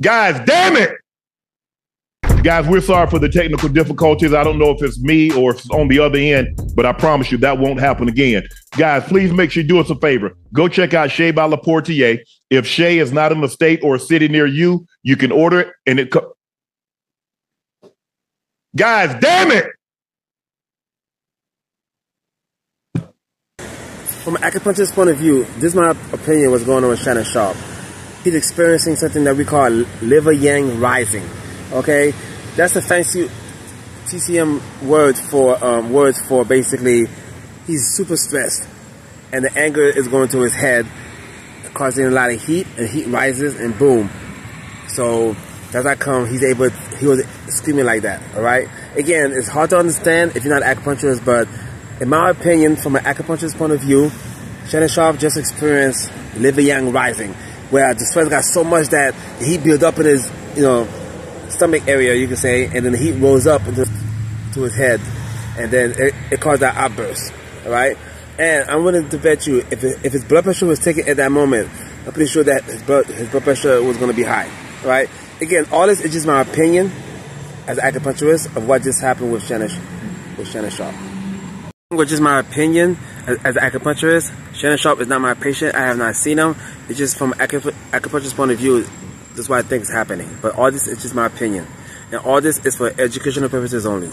Guys, damn it! Guys, we're sorry for the technical difficulties. I don't know if it's me or if it's on the other end, but I promise you that won't happen again. Guys, please make sure you do us a favor. Go check out Shea by Laportier. If Shea is not in the state or a city near you, you can order it and it. Co- Guys, damn it! From an acupuncturist point of view, this is my opinion what's going on with Shannon Sharpe. He's experiencing something that we call liver yang rising. Okay? That's a fancy TCM word for um, words for basically he's super stressed and the anger is going to his head causing a lot of heat and heat rises and boom. So does that come he's able he was screaming like that, alright? Again, it's hard to understand if you're not acupuncturist, but in my opinion, from an acupuncturist point of view, Shannon Sharpe just experienced liver yang rising, where the sweat got so much that the heat built up in his, you know, stomach area, you can say, and then the heat rose up into to his head, and then it, it caused that outburst. All right, and I'm willing to bet you if if his blood pressure was taken at that moment, I'm pretty sure that his blood his blood pressure was going to be high. All right. Again, all this is just my opinion as an acupuncturist of what just happened with Shannon with Shannon Sharpe. Which is my opinion as, as an acupuncturist. Shannon Sharpe is not my patient. I have not seen him. It's just from acupuncturist point of view. That's why I think it's happening. But all this is just my opinion. And all this is for educational purposes only.